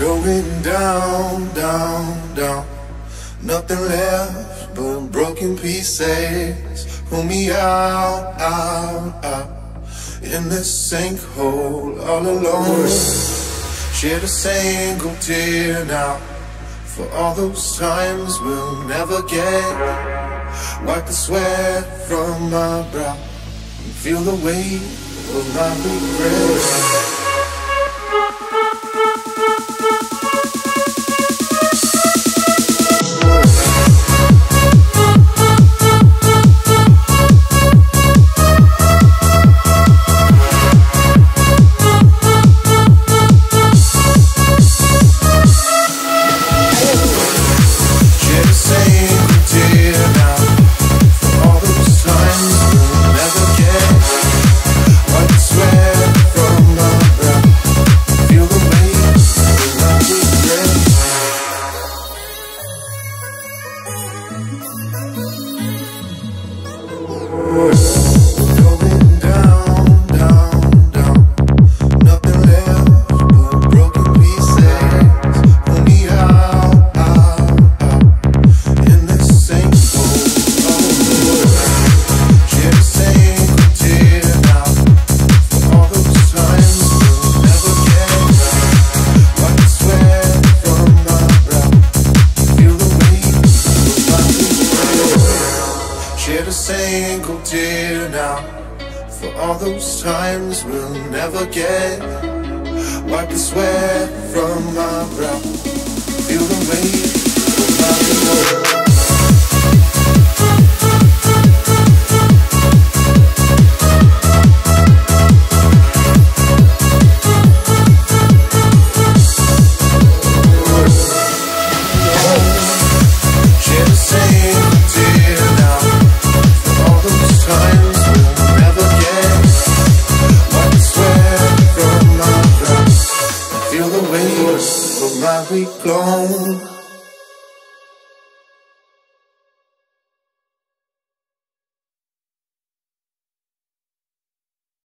Going down, down, down. Nothing left but broken pieces. Pull me out, out, out. In this sinkhole all alone. Shed a single tear now. For all those times we'll never get. Wipe the sweat from my brow. And feel the weight of my regret. Single tear now. For all those times we'll never get Wipe the sweat from my brow. Feel the weight of my weak clone